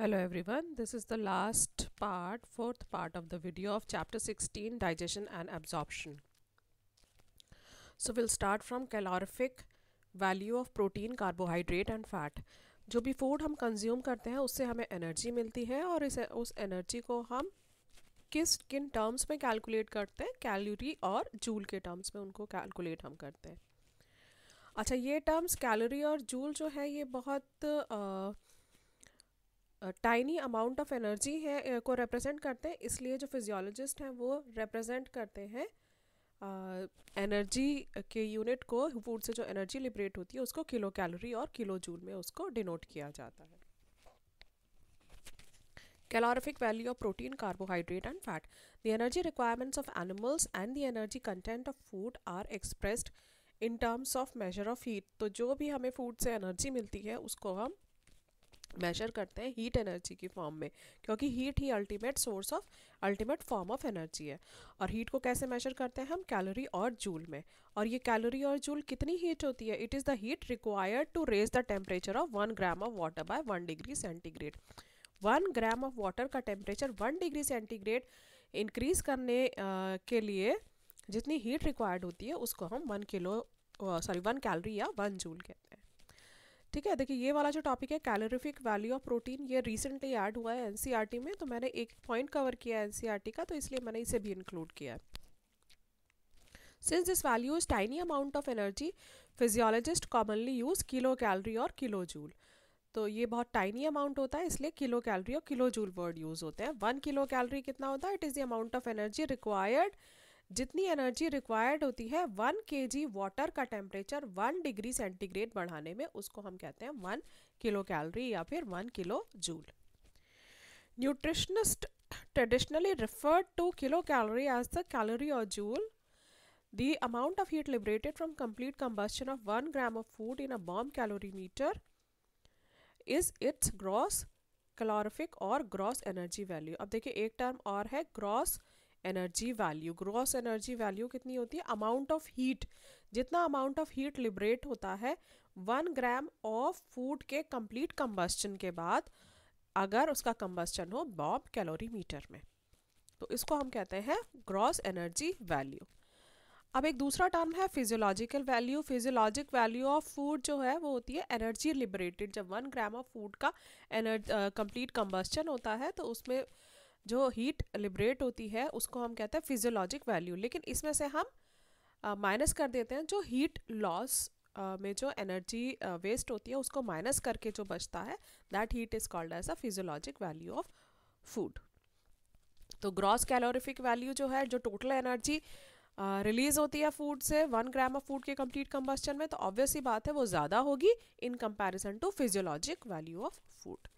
Hello everyone, this is the last part, fourth part of the video of chapter 16 digestion and absorption. So we'll start from calorific value of protein, carbohydrate and fat. जो भी food हम consume करते हैं उससे हमें energy मिलती है और इस उस एनर्जी को हम किस किन टर्म्स में कैलकुलेट करते हैं कैलोरी और जूल के टर्म्स में उनको कैलकुलेट हम करते हैं अच्छा ये टर्म्स कैलोरी और जूल जो है ये बहुत आ, टाइनी अमाउंट ऑफ़ एनर्जी है को रिप्रेजेंट करते हैं, इसलिए जो फिजियोलॉजिस्ट हैं, वो रिप्रेजेंट करते हैं एनर्जी के यूनिट को फ़ूड से जो एनर्जी लिब्रेट होती है, उसको किलो कैलोरी और किलो जूल में उसको डिनोट किया जाता है। Calorific value of protein carbohydrate and fat the energy requirements of animals and the energy content of food are expressed in terms of measure of heat तो जो भी हमें फ़ूड से एनर्जी मिलती है, उसको हम मेजर करते हैं हीट एनर्जी की फॉर्म में क्योंकि heat he ultimate source of ultimate form of energy है। और हीट को कैसे मेजर करते हैं हम? कैलोरी और जूल में। और ये कैलोरी और जूल कितनी हीट होती है? It is the heat required to raise the temperature of one gram of water by one degree centigrade one gram of water का temperature one degree centigrade increase करने uh, के लिए जितनी heat required होती है उसको हम one kilo sorry one calorie या वन जूल कहते हैं। ठीक है? देखिए, ये वाला जो टॉपिक है कैलोरिफिक वैल्यू ऑफ़ प्रोटीन ये रिसेंटली ऐड हुआ है एनसीईआरटी में तो मैंने एक पॉइंट कवर किया है एनसीईआरटी का तो इसलिए मैंने इसे भी इंक्लूड किया है। Since this value is tiny amount of energy physiologist commonly use kilo calorie और किलो जूल तो ये बहुत टाइनी अमाउंट होता है, इसलिए किलो कैलरी और किलो जूल वर्ड यूज़ होते हैं। वन किलो कैलरी कितना होता है? It is the amount of energy required जितनी एनर्जी रिक्वायर्ड होती है वन के जी वाटर का टेम्परेचर वन डिग्री सेंटीग्रेड बढ़ाने में उसको हम कहते हैं वन किलो कैलोरी या फिर one kilo joule nutritionist traditionally referred to kilo calorie as the calorie और joule The amount of heat liberated from complete combustion of 1 gram of food in a bomb calorimeter is its gross calorific और gross energy value. अब देखिए एक term और है gross energy value gross energy value कितनी होती है? Amount of heat जितना अमाउंट ऑफ़ हीट लिबरेट होता है वन ग्राम ऑफ़ फ़ूड के कंप्लीट कंबस्टन के बाद, अगर उसका कंबस्टन हो बॉब कैलोरी मीटर में। तो इसको हम कहते हैं ग्रॉस एनर्जी वैल्यू अब एक दूसरा टर्म है physiological value physiologic value of food जो है, वो होती है एनर्जी लिबरेटेड जब वन ग्राम ऑफ़ फ़ूड का एनर्जी कंप्लीट कंबस्टन होता है तो उसमें जो हीट लिबरेट होती है, उसको हम कहते हैं फिजियोलॉजिक वैल्यू लेकिन इसमें से हम माइनस कर देते हैं जो हीट लॉस में जो एनर्जी वेस्ट होती है, उसको माइनस करके जो बचता है that heat is called as a physiologic value of food तो ग्रॉस कैलोरिफिक वैल्यू जो है, जो टोटल एनर्जी रिलीज़ होती है फ़ूड से वन ग्राम ऑफ़ फ़ूड के कंप्लीट कंबस्टन में तो ऑब्वियस ही बात है, वो ज़्यादा होगी in comparison to physiologic value of food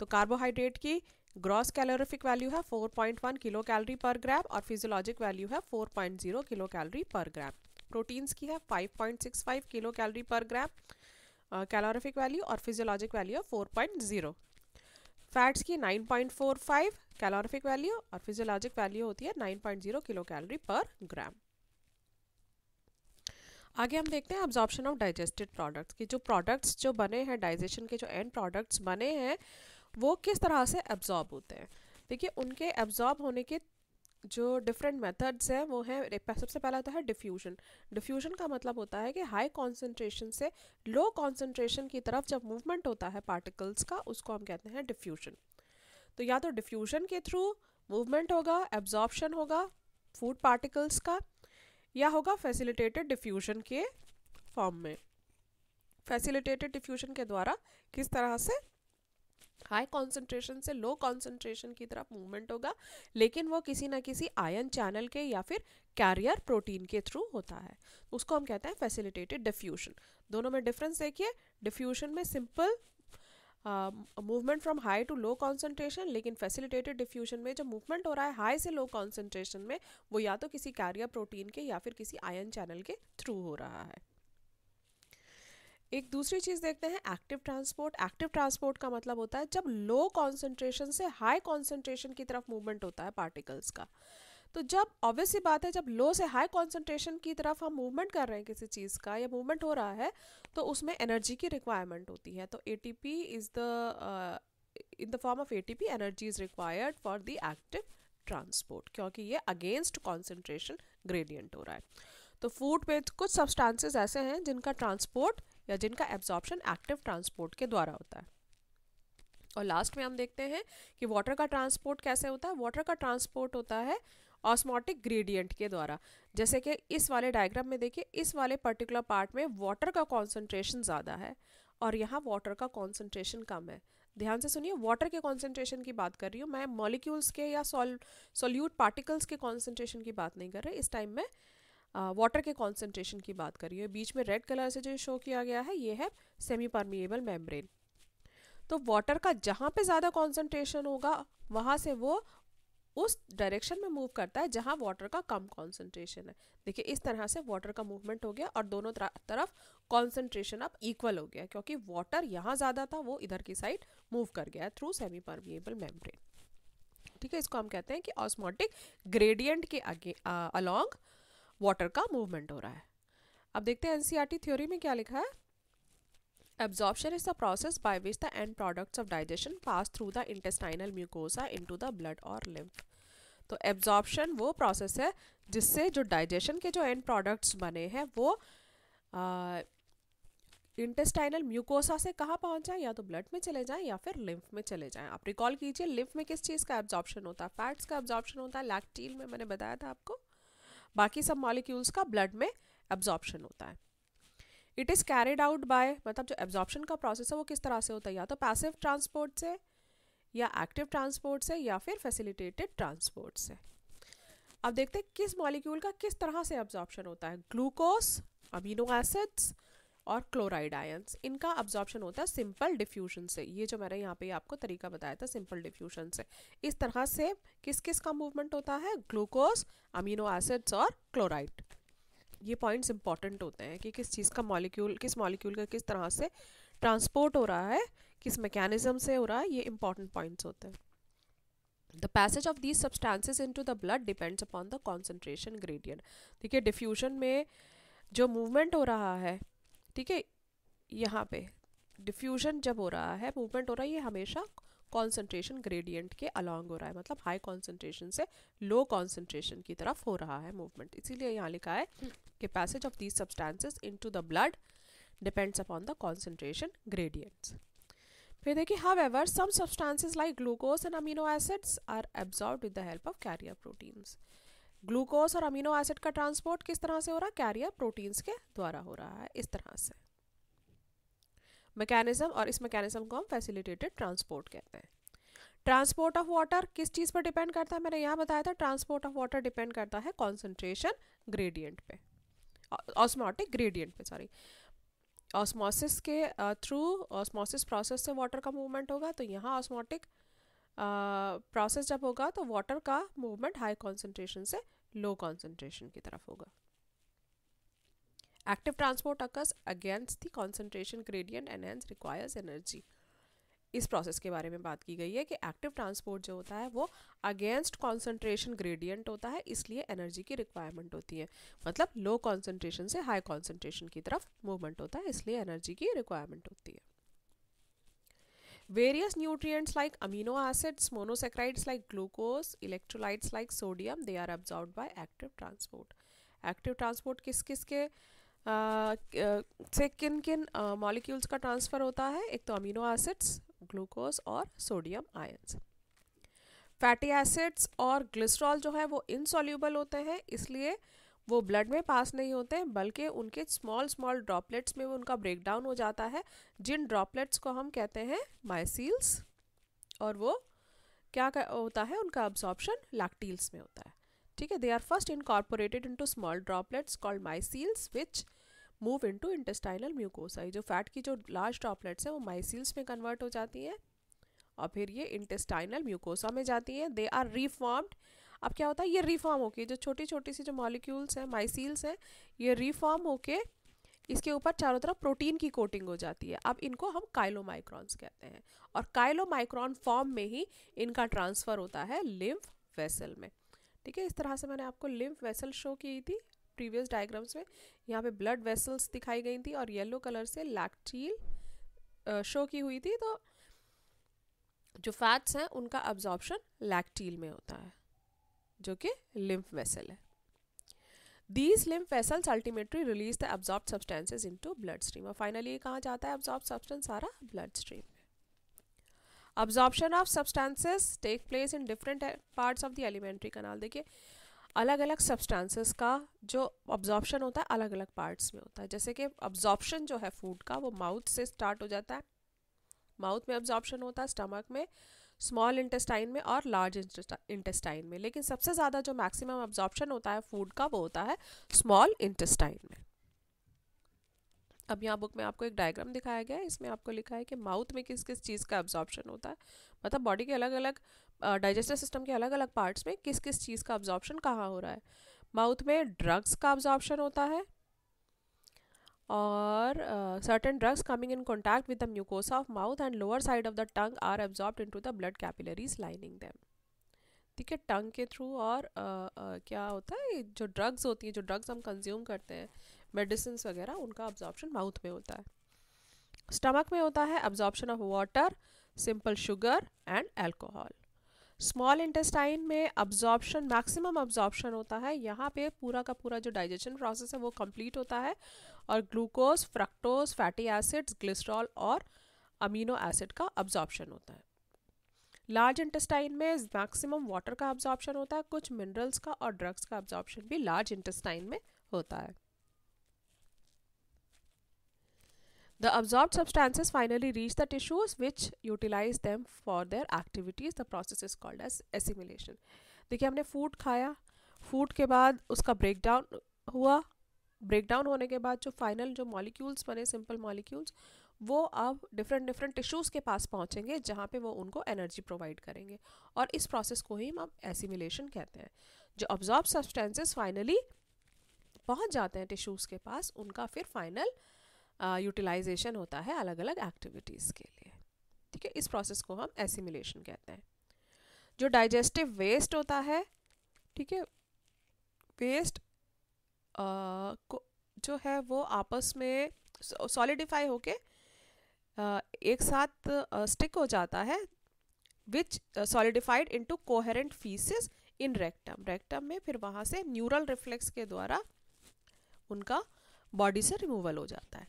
तो कार्बोहाइड्रेट की ग्रॉस कैलोरिफिक वैल्यू है 4.1 किलो कैलोरी पर ग्राम और फिजियोलॉजिक वैल्यू है 4.0 किलो कैलोरी पर ग्राम प्रोटीन्स की है 5.65 kilocalorie per gram calorific value और फिजियोलॉजिक वैल्यू है 4.0 फैट्स की 9.45 कैलोरिफिक वैल्यू और फिजियोलॉजिक वैल्यू होती है 9.0 किलो कैलोरी पर ग्राम आगे हम देखते हैं अब्जॉर्प्शन ऑफ़ डाइजेस्टेड प्रोडक्ट्स की जो प्रोडक्ट्स जो बने हैं डाइजेशन के जो एंड प्रोडक्ट्स बने हैं वो किस तरह से एब्जॉर्ब होते हैं? देखिए, उनके एब्जॉर्ब होने के जो डिफरेंट मेथड्स हैं, वो हैं सबसे पहला तो है डिफ्यूजन डिफ्यूजन का मतलब होता है कि हाई कॉन्सेंट्रेशन से लो कॉन्सेंट्रेशन की तरफ़ जब मूवमेंट होता है पार्टिकल्स का, उसको हम कहते हैं डिफ्यूजन तो या तो डिफ्यूजन के थ्रू मूवमेंट होगा एब्जॉर्प्शन होगा फ़ूड पार्टिकल्स का, या होगा फैसिलिटेटेड डिफ्यूजन के फॉर्म में. फैसिलिटेटेड डिफ्यूजन के द्वारा किस तरह से हाई कॉन्सेंट्रेशन से लो कॉन्सेंट्रेशन की तरफ़ मूवमेंट होगा, लेकिन वो किसी ना किसी आयन चैनल के या फिर कैरियर प्रोटीन के थ्रू होता है। उसको हम कहते हैं फैसिलिटेटेड डिफ्यूजन दोनों में डिफरेंस देखिए डिफ्यूजन में simple movement from high to low concentration लेकिन फैसिलिटेटेड डिफ्यूजन में जो मूवमेंट हो रहा है हाई से लो कॉन्सेंट्रेशन में, वो या तो किसी कैरियर प्रोटीन के या फिर किसी आयन चैनल के थ्रू हो रहा है। एक दूसरी चीज़ देखते हैं एक्टिव ट्रांसपोर्ट एक्टिव ट्रांसपोर्ट का मतलब होता है जब लो कॉन्सेंट्रेशन से हाई कॉन्सेंट्रेशन की तरफ़ मूवमेंट होता है पार्टिकल्स का। तो जब ऑब्वियसली बात है, जब लो से हाई कॉन्सेंट्रेशन की तरफ़ हम मूवमेंट कर रहे हैं किसी चीज़ का या मूवमेंट हो रहा है तो उसमें एनर्जी की रिक्वायरमेंट होती है। तो A T P is the in the form of ATP energy is required for the active transport क्योंकि ये अगेंस्ट कॉन्सेंट्रेशन ग्रेडियंट हो रहा है। तो फ़ूड में कुछ सब्सटेंसेस ऐसे हैं जिनका ट्रांसपोर्ट या जिनका एब्जॉर्प्शन एक्टिव ट्रांसपोर्ट के द्वारा होता है। और लास्ट में हम देखते हैं कि वाटर का ट्रांसपोर्ट कैसे होता है। वाटर का ट्रांसपोर्ट होता है ऑस्मोटिक ग्रेडियंट के द्वारा। जैसे कि इस वाले डायग्राम में देखिए, इस वाले पर्टिकुलर पार्ट में वाटर का कॉन्सेंट्रेशन ज़्यादा है और यहाँ वाटर का कॉन्सेंट्रेशन कम है। ध्यान से सुनिए वाटर के कॉन्सेंट्रेशन की बात कर रही हूँ। मैं मॉलिक्यूल्स के या सोल्यूट पार्टिकल्स के कॉन्सेंट्रेशन की बात नहीं कर रही। इस टाइम में वाटर के कॉन्सेंट्रेशन की बात कर रही हूँ। बीच में रेड कलर से जो शो किया गया है, ये है सेमी परमिएबल मेम्ब्रेन तो वाटर का जहाँ पे ज़्यादा कॉन्सेंट्रेशन होगा, वहाँ से वो उस डायरेक्शन में मूव करता है जहाँ वाटर का कम कॉन्सेंट्रेशन है। देखिए, इस तरह से वाटर का मूवमेंट हो गया और दोनों तरफ़ कॉन्सेंट्रेशन अब इक्वल हो गया, क्योंकि वाटर यहाँ ज़्यादा था, वो इधर की साइड मूव कर गया थ्रू सेमी परमिएबल मेम्ब्रेन ठीक है, इसको हम कहते हैं कि ऑस्मोटिक ग्रेडियंट के आगे अलोंग वाटर का मूवमेंट हो रहा है। अब देखते हैं एनसीईआरटी थ्योरी में क्या लिखा है। Absorption is the process by which the end products of digestion pass through the intestinal mucosa into the blood or lymph. तो एब्जॉर्प्शन वो प्रोसेस है जिससे जो डाइजेशन के जो एंड प्रोडक्ट्स बने हैं, वो इंटेस्टाइनल म्यूकोसा से कहाँ पहुँच जाए? या तो ब्लड में चले जाएँ या फिर लिम्फ में चले जाएँ। आप रिकॉल कीजिए लिम्फ में किस चीज़ का एब्जॉर्प्शन होता है? फैट्स का एब्जॉर्प्शन होता है लैक्टील में मैंने बताया था आपको। बाकी सब मॉलिक्यूल्स का ब्लड में एब्जॉर्प्शन होता है। It is carried out by मतलब जो एब्जॉर्प्शन का प्रोसेस है वो किस तरह से होता है? या तो पैसिव ट्रांसपोर्ट से, या एक्टिव ट्रांसपोर्ट से, या फिर फैसिलिटेटेड ट्रांसपोर्ट से। अब देखते हैं किस मॉलिक्यूल का किस तरह से एब्जॉर्प्शन होता है। ग्लूकोज अमीनो एसिड्स और क्लोराइड आयंस इनका अब्जॉर्प्शन होता है सिंपल डिफ्यूजन से। ये जो मैंने यहाँ पे आपको तरीका बताया था सिंपल डिफ्यूजन से। इस तरह से किस किस का मूवमेंट होता है? ग्लूकोज अमीनो एसिड्स और क्लोराइड ये पॉइंट्स इंपॉर्टेंट होते हैं कि किस चीज़ का मॉलिक्यूल किस मॉलिक्यूल का किस तरह से ट्रांसपोर्ट हो रहा है, किस मैकेनिज्म से हो रहा है, ये इंपॉर्टेंट पॉइंट्स होते हैं। The passage of these substances into the blood depends upon the concentration gradient है डिफ्यूजन में जो मूवमेंट हो रहा है ठीक है, यहाँ पे डिफ्यूजन जब हो रहा है मूवमेंट हो रहा है, ये हमेशा कॉन्सेंट्रेशन ग्रेडियंट के अलॉन्ग हो रहा है मतलब हाई कॉन्सेंट्रेशन से लो कॉन्सेंट्रेशन की तरफ़ हो रहा है मूवमेंट इसीलिए यहाँ लिखा है कि passage of these substances into the blood depends upon the concentration gradients फिर देखिए however some substances like glucose and amino acids are absorb with the help of carrier proteins glucose और अमीनो एसिड का transport किस तरह से हो रहा है? कैरियर प्रोटीन्स के द्वारा हो रहा है, इस तरह से। मैकेनिज्म और इस मैकेनिज्म को हम फैसिलिटेटेड ट्रांसपोर्ट कहते हैं। ट्रांसपोर्ट ऑफ़ वाटर किस चीज़ पर डिपेंड करता है? मैंने यहाँ बताया था ट्रांसपोर्ट ऑफ़ वाटर डिपेंड करता है कॉन्सेंट्रेशन ग्रेडियंट पे। ऑस्मोटिक ग्रेडियंट पे सॉरी ऑस्मोसिस के थ्रू ऑस्मोसिस प्रोसेस से वाटर का मूवमेंट होगा तो यहाँ ऑस्मोटिक प्रोसेस जब होगा तो वाटर का मूवमेंट हाई कॉन्सेंट्रेशन से लो कॉन्सेंट्रेशन की तरफ़ होगा। Active transport occurs against the concentration gradient hence requires energy. इस प्रोसेस के बारे में बात की गई है कि एक्टिव ट्रांसपोर्ट जो होता है वो अगेंस्ट कॉन्सेंट्रेशन ग्रेडियंट होता है, इसलिए एनर्जी की रिक्वायरमेंट होती है। मतलब लो कॉन्सेंट्रेशन से हाई कॉन्सेंट्रेशन की तरफ़ मूवमेंट होता है, इसलिए एनर्जी की रिक्वायरमेंट होती है। Various nutrients like amino acids monosaccharides like glucose electrolytes like sodium they are absorbed by active transport active transport किस किस के से किन किन मॉलिक्यूल्स का ट्रांसफ़र होता है एक तो अमीनो एसिड्स ग्लूकोज और सोडियम आयंस फैटी एसिड्स और ग्लिसरॉल जो है वो इनसॉल्यूबल होते हैं इसलिए वो ब्लड में पास नहीं होते बल्कि उनके स्मॉल स्मॉल ड्रॉपलेट्स में उनका ब्रेक डाउन हो जाता है। जिन ड्रॉपलेट्स को हम कहते हैं माइसील्स और वो क्या होता है, उनका अब्जॉर्प्शन लैक्टील्स में होता है। ठीक है they are first incorporated into small droplets called micelles which move into intestinal mucosa जो फैट की जो लार्ज ड्रॉपलेट्स हैं, वो माइसील्स में कन्वर्ट हो जाती हैं, और फिर ये इंटेस्टाइनल म्यूकोसा में जाती हैं। दे आर रीफॉर्म्ड अब क्या होता है, ये रिफॉर्म होके, जो छोटी छोटी सी जो मॉलिक्यूल्स हैं माइसील्स हैं, ये रिफॉर्म होके इसके ऊपर चारों तरफ़ प्रोटीन की कोटिंग हो जाती है। अब इनको हम काइलोमाइक्रॉन्स कहते हैं और काइलोमाइक्रॉन फॉर्म में ही इनका ट्रांसफ़र होता है लिम्फ वेसल में। ठीक है, इस तरह से मैंने आपको लिम्फ वेसल शो की थी प्रीवियस डायग्राम्स में। यहाँ पे ब्लड वेसल्स दिखाई गई थी और येलो कलर से लैक्टील शो की हुई थी। तो जो फैट्स हैं, उनका अब्जॉर्प्शन लैक्टील में होता है। जो कि लिम्फ वेसल है। These lymph vessels ultimately release the absorb substances into blood stream और फाइनली कहाँ जाता है? एब्जॉर्ब सब्सटेंस सारा ब्लड स्ट्रीम में। Absorption of substances take place in different parts of the alimentary canal देखिए अलग अलग सब्सटेंसेस का जो अब्जॉर्प्शन होता है अलग अलग पार्ट्स में होता है। जैसे कि अब्जॉर्प्शन जो है फ़ूड का, वो माउथ से स्टार्ट हो जाता है। माउथ में अब्जॉर्प्शन होता है स्टमक में। स्मॉल इंटेस्टाइन में और लार्ज इंटेस्टाइन में। लेकिन सबसे ज़्यादा जो मैक्सिमम ऑब्जॉर्प्शन होता है फ़ूड का, वो होता है स्मॉल इंटेस्टाइन में। अब यहाँ बुक में आपको एक डायग्राम दिखाया गया है। इसमें आपको लिखा है कि माउथ में किस किस चीज़ का ऑब्जॉर्प्शन होता है। मतलब बॉडी के अलग अलग डाइजेस्टिव सिस्टम के अलग अलग पार्ट्स में किस किस चीज़ का ऑब्जॉर्प्शन कहाँ हो रहा है। माउथ में ड्रग्स का ऑब्जॉर्प्शन होता है। और certain drugs coming in contact with the mucosa of mouth and lower side of the tongue are absorb into the blood capillaries lining them ठीक है टंग के थ्रू और uh, uh, क्या होता है? जो ड्रग्स होती हैं जो ड्रग्स हम कंज्यूम करते हैं मेडिसिन वगैरह उनका अब्जॉर्प्शन माउथ में होता है। स्टमक में होता है absorption of water simple sugar and alcohol small intestine में अब्जॉर्प्शन मैक्सिमम अब्जॉर्प्शन होता है। यहाँ पे पूरा का पूरा जो डाइजेशन प्रोसेस है वो कंप्लीट होता है और glucose fructose fatty acids glycerol और अमीनो एसिड का अब्जॉर्प्शन होता है। लार्ज इंटेस्टाइन में मैक्सिमम वाटर का अब्जॉर्प्शन होता है, कुछ मिनरल्स का और ड्रग्स का अब्जॉर्प्शन भी लार्ज इंटेस्टाइन में होता है। The absorbed substances finally reach the tissues which utilize them for their activities. The process is called as assimilation. देखिए, हमने फ़ूड खाया फ़ूड के बाद उसका ब्रेक डाउन हुआ ब्रेक डाउन होने के बाद जो फाइनल जो मॉलिक्यूल्स बने सिंपल मॉलिक्यूल्स वो अब डिफरेंट डिफरेंट टिश्यूज़ के पास पहुँचेंगे, जहाँ पे वो उनको एनर्जी प्रोवाइड करेंगे और इस प्रोसेस को ही हम अब एसिमिलेशन कहते हैं जो ऑब्जॉर्ब सब्सटेंसेस फाइनली पहुँच जाते हैं टिश्यूज़ के पास, उनका फिर फाइनल यूटिलाइजेशन होता है अलग अलग एक्टिविटीज़ के लिए। ठीक है? इस प्रोसेस को हम एसिमिलेशन कहते हैं। जो डाइजेस्टिव वेस्ट होता है, ठीक है? वेस्ट को, जो है वो आपस में सॉलिडिफाई होके एक साथ स्टिक हो जाता है which solidified into coherent faeces in rectum rectum में फिर वहाँ से न्यूरल रिफ्लेक्स के द्वारा उनका बॉडी से रिमूवल हो जाता है।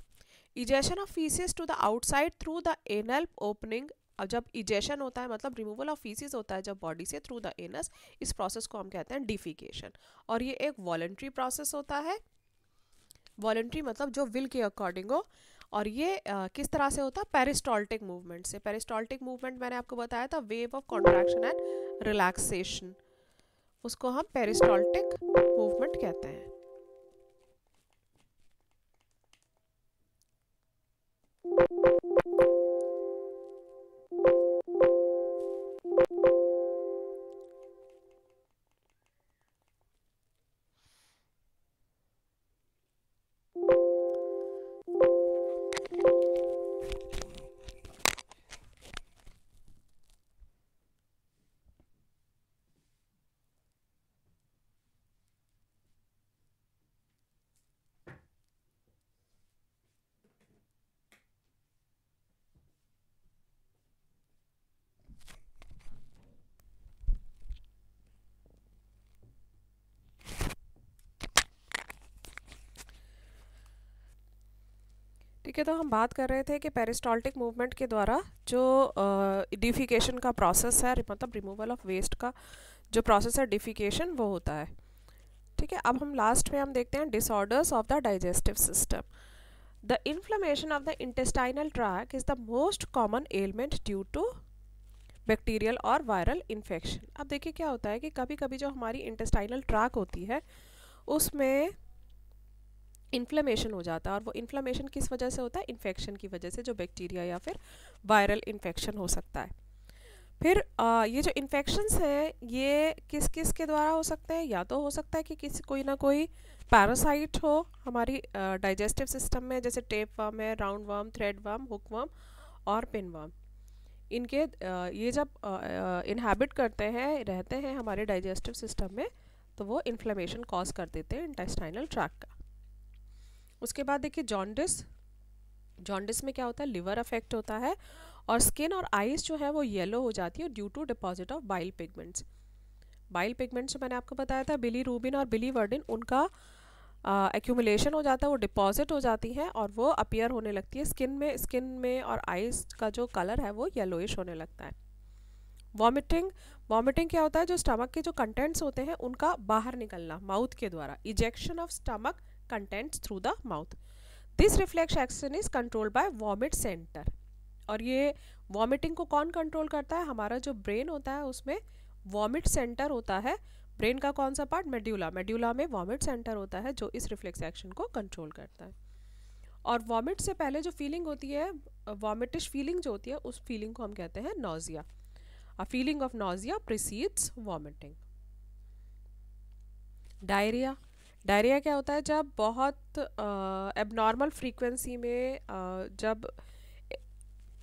Egestion of faeces to the outside through the anal opening अब जब इजेशन होता है मतलब रिमूवल ऑफ़ फीसिस होता है जब बॉडी से थ्रू द एनस इस प्रोसेस को हम कहते हैं डिफिकेशन और ये एक वॉलेंट्री प्रोसेस होता है। वॉलेंट्री मतलब जो विल के अकॉर्डिंग हो। और ये आ, किस तरह से होता है? पेरिस्टॉल्टिक मूवमेंट से। पेरिस्टॉल्टिक मूवमेंट मैंने आपको बताया था wave of contraction and relaxation उसको हम पेरिस्टॉल्टिक मूवमेंट कहते हैं। ठीक है तो हम बात कर रहे थे कि पेरिस्टॉल्टिक मूवमेंट के द्वारा जो डिफिकेशन का प्रोसेस है मतलब रिमूवल ऑफ़ वेस्ट का जो प्रोसेस है डिफिकेशन वो होता है। ठीक है, अब हम लास्ट में हम देखते हैं disorders of the digestive system the inflammation of the intestinal tract is the most common ailment due to bacterial और वायरल इन्फेक्शन अब देखिए क्या होता है कि कभी कभी जो हमारी इंटेस्टाइनल ट्रैक होती है, उसमें इन्फ्लेमेशन हो जाता है और वो इन्फ्लेमेशन किस वजह से होता है? इन्फेक्शन की वजह से जो बैक्टीरिया या फिर वायरल इन्फेक्शन हो सकता है। फिर आ, ये जो इन्फेक्शंस हैं ये किस किस के द्वारा हो सकते हैं? या तो हो सकता है कि किसी कोई ना कोई पैरासाइट हो हमारी डाइजेस्टिव सिस्टम में जैसे टेप वर्म है roundworm threadworm hookworm और पिन वर्म इनके आ, ये जब इनहेबिट करते हैं रहते हैं हमारे डाइजेस्टिव सिस्टम में तो वो इन्फ्लेमेशन कॉज कर देते हैं इंटेस्टाइनल ट्रैक का। उसके बाद देखिए जॉन्डिस जॉन्डिस में क्या होता है? लिवर अफेक्ट होता है और स्किन और आइज़ जो है वो येलो हो जाती है due to deposit of bile pigments bile pigments मैंने आपको बताया था बिली रूबिन और बिली वर्डिन उनका एक्यूमुलेशन हो जाता है, वो डिपॉजिट हो जाती हैं और वो अपियर होने लगती है। स्किन में स्किन में और आइज़ का जो कलर है वो येलोइश होने लगता है। वॉमिटिंग वॉमिटिंग क्या होता है? जो स्टमक के जो कंटेंट्स होते हैं, उनका बाहर निकलना माउथ के द्वारा ejection of stomach contents through the mouth this reflex action is control by vomit centre और ये वॉमिटिंग को कौन कंट्रोल करता है? हमारा जो ब्रेन होता है, उसमें वॉमिट सेंटर होता है। ब्रेन का कौन सा पार्ट मेड्यूला मेड्यूला में वॉमिट सेंटर होता है, जो इस रिफ्लेक्स एक्शन को कंट्रोल करता है। और वॉमिट से पहले जो फीलिंग होती है वॉमिटिश फीलिंग जो होती है, उस फीलिंग को हम कहते हैं nausea A feeling of nausea precedes vomiting. Diarrhoea diarrhoea क्या होता है जब बहुत एबनॉर्मल फ्रीक्वेंसी में uh, जब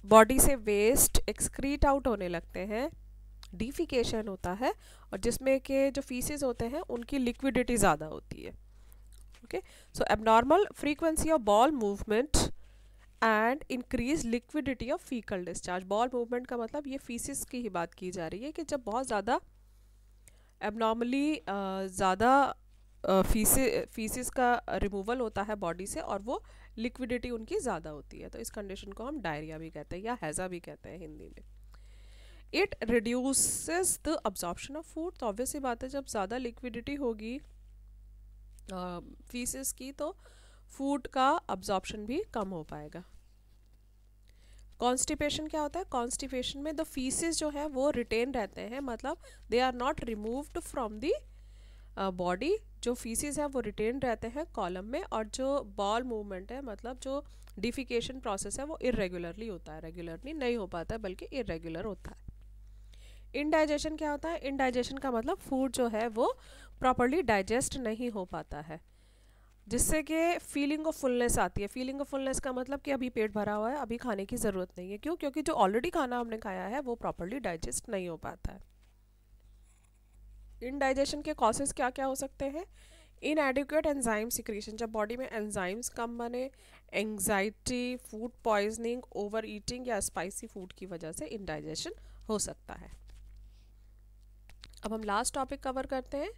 बॉडी से वेस्ट एक्सक्रीट आउट होने लगते हैं डिफिकेशन होता है और जिसमें के जो फीसेस होते हैं उनकी लिक्विडिटी ज़्यादा होती है। Okay so abnormal frequency of bowel movement and increase liquidity of faecal discharge bowel movement का मतलब ये फीसिस की ही बात की जा रही है कि जब बहुत ज़्यादा एबनॉर्मली ज़्यादा फीसिस का रिमूवल होता है बॉडी से और वो लिक्विडिटी उनकी ज़्यादा होती है। तो इस कंडीशन को हम डायरिया भी कहते हैं या हैज़ा भी कहते हैं हिंदी में। It reduces the absorption of food तो ऑब्वियसली बात है, जब ज़्यादा लिक्विडिटी होगी फीसिस की तो फ़ूड का अब्जॉर्प्शन भी कम हो पाएगा। कॉन्स्टिपेशन क्या होता है? कॉन्स्टिपेशन में द फीसिस जो है, वो रिटेन रहते हैं। मतलब they are not removed from the body जो फीसिस है, वो रिटेन रहते हैं कॉलम में और जो बॉल मूवमेंट है मतलब जो डिफिकेशन प्रोसेस है, वो इरेगुलरली होता है। रेगुलरली नहीं हो पाता है, बल्कि इरेगुलर होता है। इनडाइजेशन क्या होता है? इनडाइजेशन का मतलब फ़ूड जो है, वो प्रॉपरली डाइजेस्ट नहीं हो पाता है। जिससे कि फीलिंग ऑफ़ फुलनेस आती है। फीलिंग ऑफ़ फुलनेस का मतलब कि अभी पेट भरा हुआ है, अभी खाने की ज़रूरत नहीं है। क्यों? क्योंकि जो ऑलरेडी खाना हमने खाया है, वो प्रॉपरली डाइजेस्ट नहीं हो पाता है। इनडाइजेशन के कॉसेज क्या क्या हो सकते हैं? इन एडिक्वेट एंजाइम सिक्रीशन जब बॉडी में एंजाइम्स कम बने anxiety food poisoning over eating या स्पाइसी फ़ूड की वजह से इनडाइजेशन हो सकता है। अब हम लास्ट टॉपिक कवर करते हैं,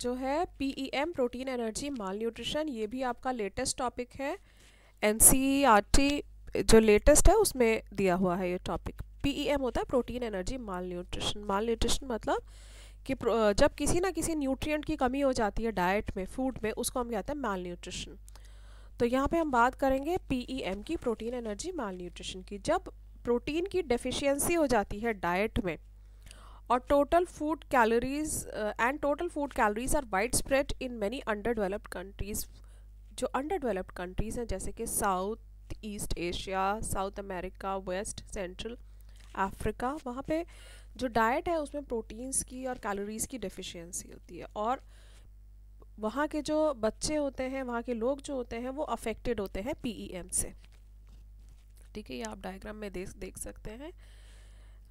जो है P M protein energy malnutrition ये भी आपका लेटेस्ट टॉपिक है। एन टी जो लेटेस्ट है, उसमें दिया हुआ है ये टॉपिक पी ई एम होता है protein energy malnutrition malnutrition मतलब कि जब किसी ना किसी न्यूट्रिएंट की कमी हो जाती है डाइट में फ़ूड में, उसको हम कहते हैं माल न्यूट्रिशन तो यहाँ पे हम बात करेंगे पी ई एम की प्रोटीन एनर्जी माल न्यूट्रिशन की. जब प्रोटीन की डेफिशिएंसी हो जाती है डाइट में और total food calories and total food calories are widespread in many underdeveloped countries जो अंडर डेवलप्ड कंट्रीज़ हैं, जैसे कि South East Asia South America West Central Africa वहाँ पे जो डाइट है उसमें प्रोटीन्स की और कैलोरीज की डेफिशिएंसी होती है और वहाँ के जो बच्चे होते हैं वहाँ के लोग जो होते हैं वो अफेक्टेड होते हैं पीईएम e से। ठीक है ये आप डायग्राम में देख देख सकते हैं।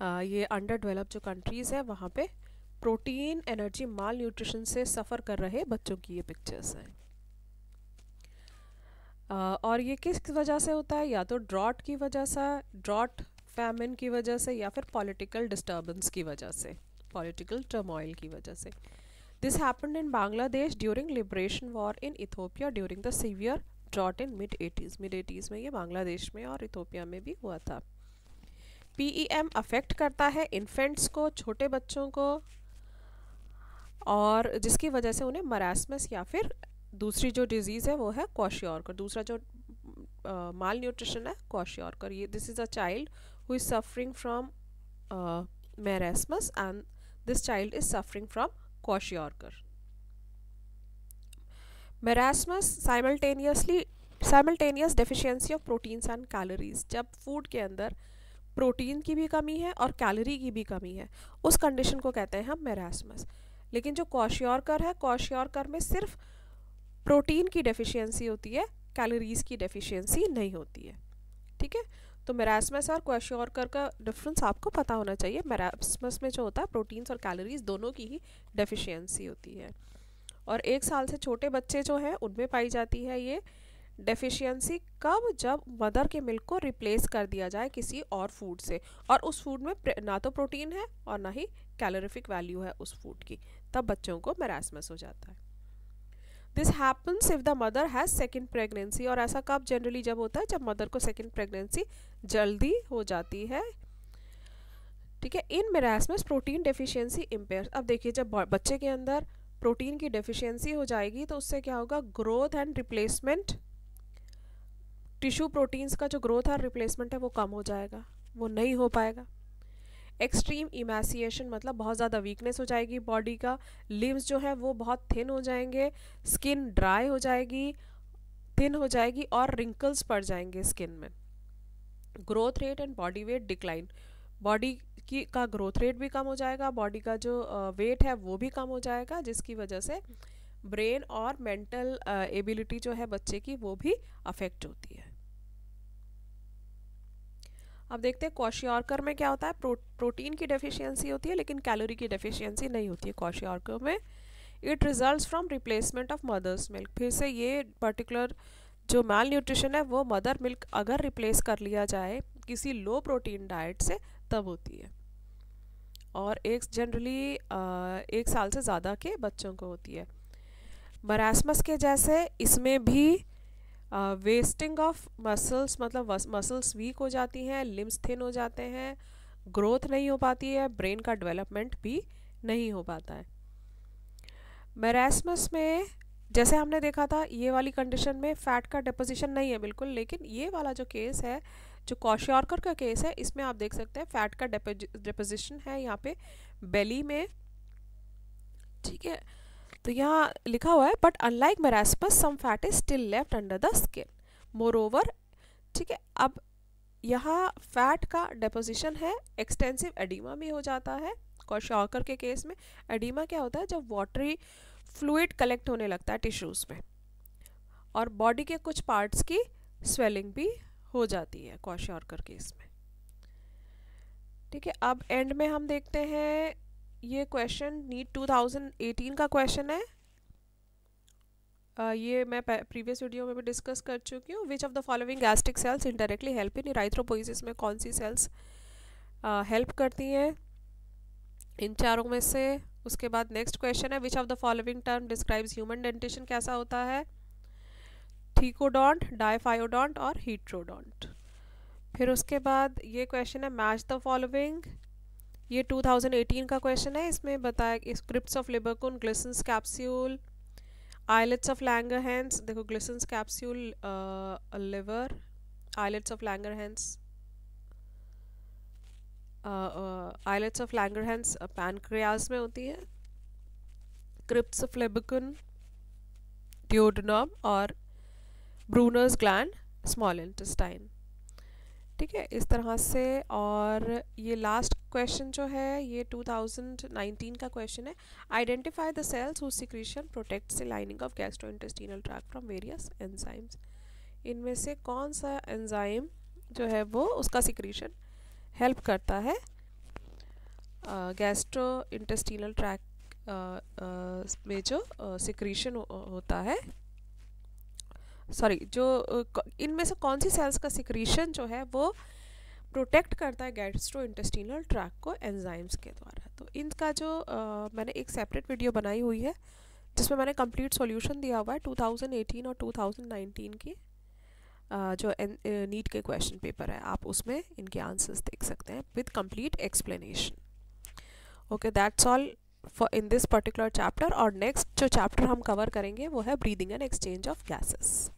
आ, ये अंडर डेवलप जो कंट्रीज़ है वहाँ पे प्रोटीन एनर्जी माल न्यूट्रिशन से सफ़र कर रहे बच्चों की ये पिक्चर्स हैं। और ये किस वजह से होता है? या तो ड्रॉट की वजह से ड्रॉट फैमिन की वजह से या फिर पॉलिटिकल डिस्टर्बेंस की वजह से पॉलिटिकल टर्मोइल की वजह से। This happen in Bangladesh during liberation war in Ethiopia during the severe drought in mid eighties mid eighties में ये बांग्लादेश में और इथोपिया में भी हुआ था। पीईएम अफेक्ट करता है इन्फेंट्स को, छोटे बच्चों को और जिसकी वजह से उन्हें मरासमस या फिर दूसरी जो डिज़ीज़ है वो है क्वाशियोरकर दूसरा जो माल न्यूट्रिशन है क्वाशियोरकर ये this is a child who is suffering from marasmus and this child is suffering from kwashiorkor marasmus simultaneously simultaneous deficiency of proteins and calories जब फ़ूड के अंदर प्रोटीन की भी कमी है और कैलोरी की भी कमी है, उस कंडीशन को कहते हैं हम मेरासमस लेकिन जो कॉशियोरकर है कॉशियोरकर में सिर्फ़ प्रोटीन की डेफिशिएंसी होती है कैलोरीज की डेफिशिएंसी नहीं होती है. ठीक है? तो मेरासमस और क्वेश्योरकर का डिफरेंस आपको पता होना चाहिए। मेरासमस में जो होता है प्रोटीन्स और कैलोरीज दोनों की ही डेफिशिएंसी होती है। और एक साल से छोटे बच्चे जो हैं, उनमें पाई जाती है ये डेफिशिएंसी कब? जब मदर के मिल्क को रिप्लेस कर दिया जाए किसी और फ़ूड से। और उस फ़ूड में ना तो प्रोटीन है और ना ही कैलोरिफिक वैल्यू है उस फ़ूड की। तब बच्चों को मेरासमस हो जाता है। This happens if the mother has second pregnancy और ऐसा कब जनरली जब होता है? जब मदर को सेकेंड प्रेगनेंसी जल्दी हो जाती है। ठीक है in marasmus protein deficiency impair अब देखिए, जब बच्चे के अंदर प्रोटीन की डेफिशिएंसी हो जाएगी तो उससे क्या होगा? Growth and replacement tissue proteins का जो ग्रोथ और रिप्लेसमेंट है, वो कम हो जाएगा। वो नहीं हो पाएगा। एक्सट्रीम इमेसिएशन मतलब बहुत ज़्यादा वीकनेस हो जाएगी बॉडी का। लिम्स जो है, वो बहुत थिन हो जाएँगे स्किन ड्राई हो जाएगी थिन हो जाएगी और रिंकल्स पड़ जाएँगे स्किन में। Growth rate and body weight decline body की, का ग्रोथ रेट भी कम हो जाएगा बॉडी का जो वेट है, वो भी कम हो जाएगा, जिसकी वजह से ब्रेन और मेंटल एबिलिटी जो है बच्चे की, वो भी अफेक्ट होती है। अब देखते हैं कॉशियार्कर में क्या होता है प्रो, प्रोटीन की डेफिशिएंसी होती है लेकिन कैलोरी की डेफिशिएंसी नहीं होती है कॉशियार्कर में। It result from replacement of mother's milk फिर से ये पर्टिकुलर जो माल न्यूट्रिशन है वो मदर मिल्क अगर रिप्लेस कर लिया जाए किसी लो प्रोटीन डाइट से तब होती है। और एक जनरली एक साल से ज़्यादा के बच्चों को होती है। मरासमस के जैसे इसमें भी वेस्टिंग ऑफ़ मसल्स मतलब मसल्स वीक हो जाती हैं लिम्स थिन हो जाते हैं ग्रोथ नहीं हो पाती है ब्रेन का डेवलपमेंट भी नहीं हो पाता है। मेरासमस में जैसे हमने देखा था, ये वाली कंडीशन में फैट का डिपोजिशन नहीं है बिल्कुल, लेकिन ये वाला जो केस है, जो कॉशियॉर्कर का केस है, इसमें आप देख सकते हैं फैट का डिपोजिशन है यहाँ पे बेली में। ठीक है? तो यहाँ लिखा हुआ है but unlike marasmus some fat is still left under the skin moreover ठीक है, अब यहाँ फैट का डेपोजिशन है एक्सटेंसिव एडिमा भी हो जाता है कॉशॉकर के केस में एडिमा क्या होता है, जब वाटरी फ्लूड कलेक्ट होने लगता है टिश्यूज़ में, और बॉडी के कुछ पार्ट्स की स्वेलिंग भी हो जाती है कॉशॉकर केस में। ठीक है, अब एंड में हम देखते हैं ये क्वेश्चन नीट 2018 का क्वेश्चन है। Uh, ये मैं प्रीवियस वीडियो में भी डिस्कस कर चुकी हूँ। Which of the following gastric cells indirectly help in erythropoiesis में कौन सी सेल्स हेल्प uh, करती हैं? इन चारों में से उसके बाद नेक्स्ट क्वेश्चन है। Which of the following term describes human dentition कैसा होता है? थीकोडोंट डाइफायोडोंट और हीट्रोडोंट फिर उसके बाद ये क्वेश्चन है मैच द फॉलोइंग ये 2018 का क्वेश्चन है। इसमें बताया crypts of Lieberkuhn Glisson's capsule islets of Langerhans देखो Glisson's capsule liver islets of Langerhans islets of Langerhans pancreas में होती है। क्रिप्स ऑफ़ लिबरकुन ड्योडनम और ब्रूनर्स ग्लैंड स्मॉल इंटेस्टाइन ठीक है, इस तरह से और ये लास्ट क्वेश्चन जो है, ये 2019 का क्वेश्चन है। Identify the cells who secretion protects the lining of gastrointestinal tract from various enzymes इनमें से कौन सा एंजाइम जो है वो उसका सिक्रीशन हेल्प करता है? गैस्ट्रो इंटेस्टिनल ट्रैक में जो सिक्रीशन होता है। सॉरी जो इनमें से कौन सी सेल्स का सिक्रीशन जो है वो प्रोटेक्ट करता है गैस्ट्रो इंटेस्टिनल ट्रैक को एंजाइम्स के द्वारा। तो इनका जो आ, मैंने एक सेपरेट वीडियो बनाई हुई है जिसमें मैंने कंप्लीट सॉल्यूशन दिया हुआ है 2018 और 2019 की आ, जो नीट के क्वेश्चन पेपर है। आप उसमें इनके आंसर्स देख सकते हैं with complete explanation okay that's all for in this particular chapter और नेक्स्ट जो चैप्टर हम कवर करेंगे वो है breathing and exchange of gases